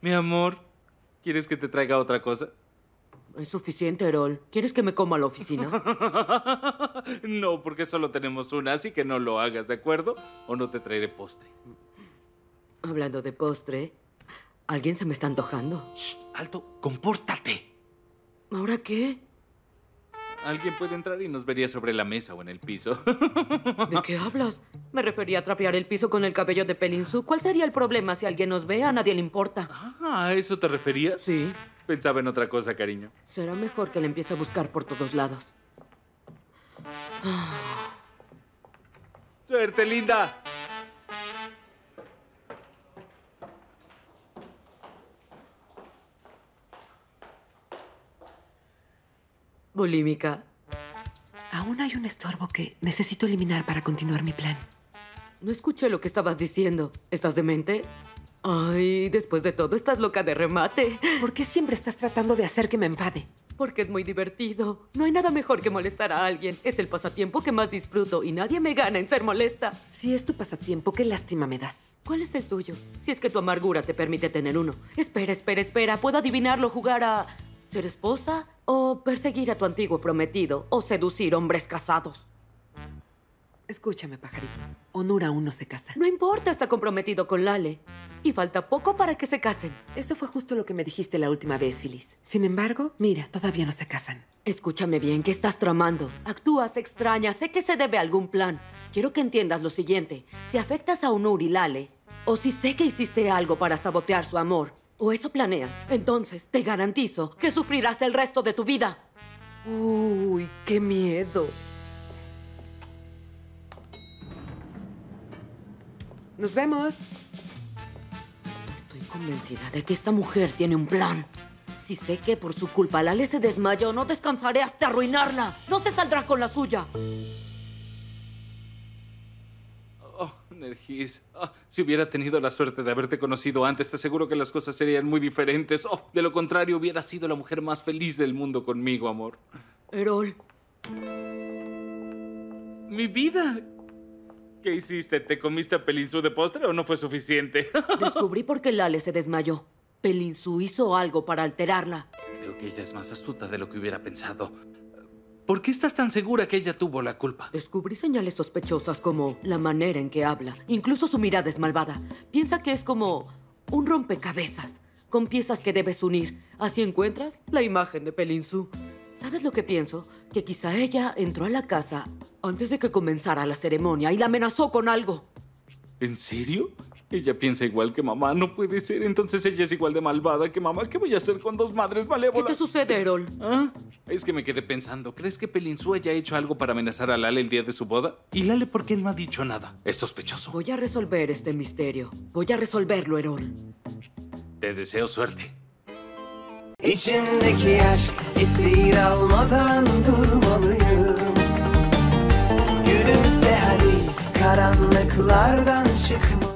Mi amor, ¿quieres que te traiga otra cosa? Es suficiente, Erol. ¿Quieres que me coma a la oficina? no, porque solo tenemos una, así que no lo hagas, ¿de acuerdo? O no te traeré postre. Hablando de postre, alguien se me está antojando. Shh, alto, compórtate. ¿Ahora qué? Alguien puede entrar y nos vería sobre la mesa o en el piso. ¿De qué hablas? Me refería a trapear el piso con el cabello de Pelinsu. ¿Cuál sería el problema si alguien nos ve? A nadie le importa. Ah, ¿a eso te referías? Sí. Pensaba en otra cosa, cariño. Será mejor que le empiece a buscar por todos lados. ¡Suerte, linda! Bulímica. Aún hay un estorbo que necesito eliminar para continuar mi plan. No escuché lo que estabas diciendo. ¿Estás demente? Ay, después de todo, estás loca de remate. ¿Por qué siempre estás tratando de hacer que me enfade? Porque es muy divertido. No hay nada mejor que molestar a alguien. Es el pasatiempo que más disfruto y nadie me gana en ser molesta. Si es tu pasatiempo, qué lástima me das. ¿Cuál es el tuyo? Si es que tu amargura te permite tener uno. Espera, espera, espera. Puedo adivinarlo, jugar a ser esposa o perseguir a tu antiguo prometido o seducir hombres casados. Escúchame, pajarito. Onur aún no se casa. No importa, está comprometido con Lale. Y falta poco para que se casen. Eso fue justo lo que me dijiste la última vez, Phyllis. Sin embargo, mira, todavía no se casan. Escúchame bien, ¿qué estás tramando? Actúas extraña, sé que se debe a algún plan. Quiero que entiendas lo siguiente. Si afectas a Onur y Lale, o si sé que hiciste algo para sabotear su amor, o eso planeas, entonces te garantizo que sufrirás el resto de tu vida. Uy, qué miedo. Nos vemos. Estoy convencida de que esta mujer tiene un plan. Si sé que por su culpa Lale se desmayó, no descansaré hasta arruinarla. No se saldrá con la suya. Oh, Nergis. Ah, si hubiera tenido la suerte de haberte conocido antes, te aseguro que las cosas serían muy diferentes. Oh, de lo contrario, hubiera sido la mujer más feliz del mundo conmigo, amor. Erol, Mi vida. ¿Qué hiciste? ¿Te comiste a Pelinsu de postre o no fue suficiente? descubrí por qué Lale se desmayó. Pelinsu hizo algo para alterarla. Creo que ella es más astuta de lo que hubiera pensado. ¿Por qué estás tan segura que ella tuvo la culpa? Descubrí señales sospechosas como la manera en que habla. Incluso su mirada es malvada. Piensa que es como un rompecabezas, con piezas que debes unir. Así encuentras la imagen de Pelinsu. ¿Sabes lo que pienso? Que quizá ella entró a la casa antes de que comenzara la ceremonia y la amenazó con algo. ¿En serio? Ella piensa igual que mamá. No puede ser. Entonces ella es igual de malvada que mamá. ¿Qué voy a hacer con dos madres ¿Qué malévolas? te sucede, Erol? ¿Ah? Es que me quedé pensando. ¿Crees que Pelinsu haya hecho algo para amenazar a Lale el día de su boda? ¿Y Lale por qué no ha dicho nada? Es sospechoso. Voy a resolver este misterio. Voy a resolverlo, Erol. Te deseo suerte. İçimdeki aşk esir almadan durmalıyım Gülümse hadi karanlıklardan çıkmalıyım